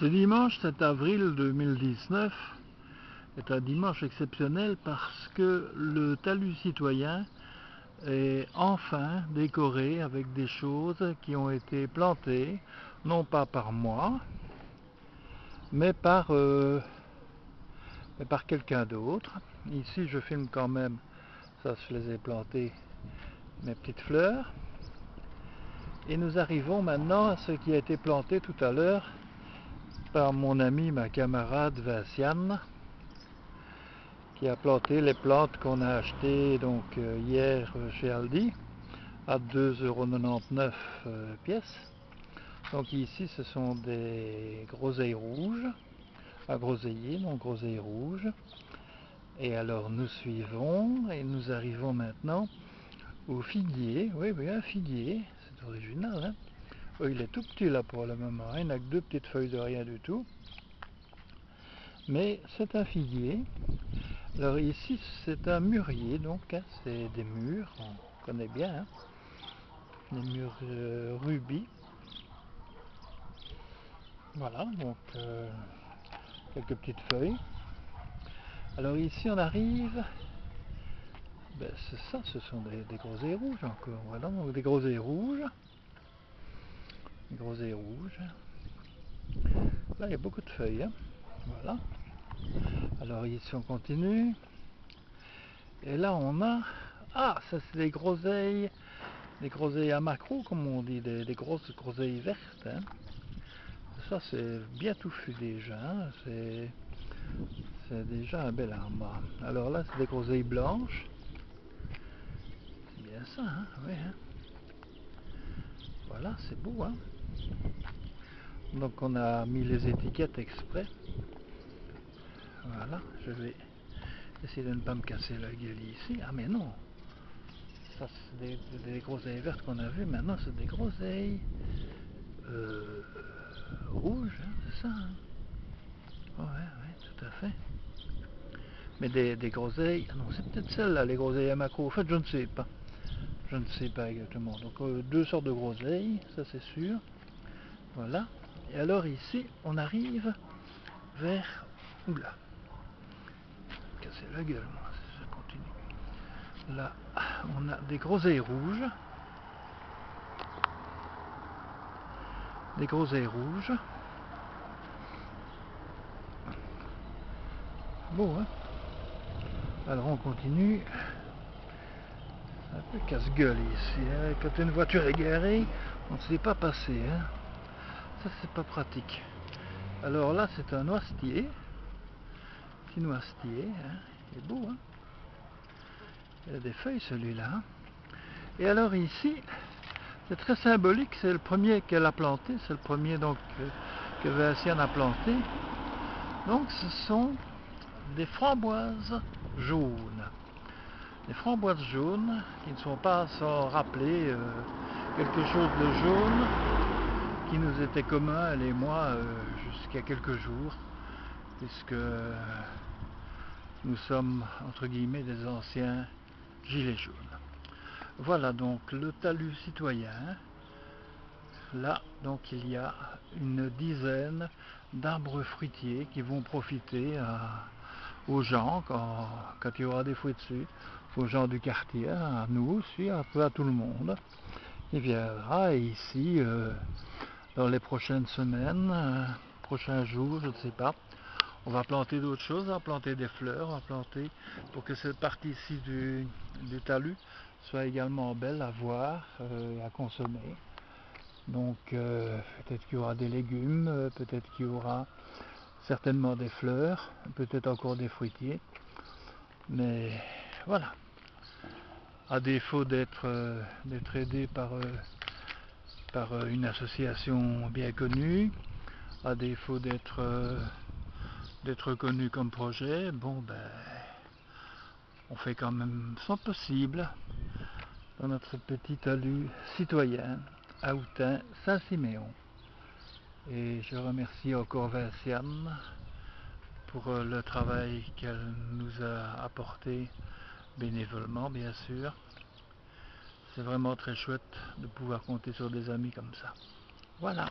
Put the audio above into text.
Ce dimanche 7 avril 2019 est un dimanche exceptionnel parce que le talus citoyen est enfin décoré avec des choses qui ont été plantées, non pas par moi, mais par, euh, mais par quelqu'un d'autre. Ici je filme quand même, ça je les ai plantées, mes petites fleurs. Et nous arrivons maintenant à ce qui a été planté tout à l'heure par mon ami, ma camarade Vinciane, qui a planté les plantes qu'on a achetées donc euh, hier euh, chez Aldi à 2,99€ euh, pièces. Donc ici ce sont des groseilles rouges, à groseillier, donc groseilles rouges. Et alors nous suivons et nous arrivons maintenant au figuier, oui oui un figuier, c'est original hein Oh, il est tout petit là pour le moment, hein. il n'a que deux petites feuilles de rien du tout. Mais c'est un figuier. Alors ici c'est un mûrier, donc hein. c'est des murs, on connaît bien, des murs euh, rubis. Voilà, donc euh, quelques petites feuilles. Alors ici on arrive, ben, c'est ça, ce sont des, des groseilles rouges encore, voilà, donc des groseilles rouges groseilles rouges. Là, il y a beaucoup de feuilles. Hein. Voilà. Alors ici, on continue. Et là, on a... Ah, ça, c'est des groseilles. Des groseilles à macro, comme on dit. Des, grosses groseilles vertes. Hein. Ça, c'est bien touffu déjà. Hein. C'est... Déjà un bel arbre. Alors là, c'est des groseilles blanches. C'est bien ça, hein? Oui. Voilà, c'est beau, hein donc on a mis les étiquettes exprès. Voilà, je vais essayer de ne pas me casser la gueule ici. Ah mais non Ça c'est des, groseilles vertes qu'on a maintenant c'est des groseilles euh, rouges, hein, c'est ça hein Ouais, ouais, tout à fait. Mais des, groseilles, ah non c'est peut-être celles-là, les groseilles à macro, en fait je ne sais pas. Je ne sais pas exactement. Donc euh, deux sortes de groseilles, ça c'est sûr. Voilà. Et alors ici, on arrive vers... Oula. Casser la gueule, moi, ça continue. Là, on a des groseilles rouges. Des groseilles rouges. Bon, hein Alors on continue. Un peu casse-gueule ici. Hein. Quand une voiture est garée, on ne sait pas passer. Hein ça c'est pas pratique. Alors là c'est un noisetier petit noisetier hein. il est beau hein. Il a des feuilles celui-là. Et alors ici c'est très symbolique. C'est le premier qu'elle a planté. C'est le premier donc que Vinciane a planté. Donc ce sont des framboises jaunes. Des framboises jaunes qui ne sont pas sans rappeler euh, quelque chose de jaune qui nous était commun, elle et moi, euh, jusqu'à quelques jours, puisque nous sommes, entre guillemets, des anciens gilets jaunes. Voilà donc le talus citoyen. Là, donc, il y a une dizaine d'arbres fruitiers qui vont profiter aux gens quand, quand, il y aura des fruits dessus, aux gens du quartier, à nous aussi, un peu à tout le monde. Il viendra ici, euh, dans les prochaines semaines, euh, prochains jours, je ne sais pas. On va planter d'autres choses, on va planter des fleurs, on va planter pour que cette partie-ci du, talus soit également belle à voir, euh, à consommer. Donc euh, peut-être qu'il y aura des légumes, peut-être qu'il y aura certainement des fleurs, peut-être encore des fruitiers. Mais voilà. À défaut d'être aidé par par euh, une association bien connue, à défaut d'être euh, connu comme projet, bon ben on fait quand même son possible dans notre petit talus citoyen à Outin Saint-Siméon. Et je remercie encore Vinciane pour euh, le travail qu'elle nous a apporté bénévolement bien sûr c'est vraiment très chouette de pouvoir compter sur des amis comme ça. Voilà.